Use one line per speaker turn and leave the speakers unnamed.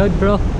Good, bro.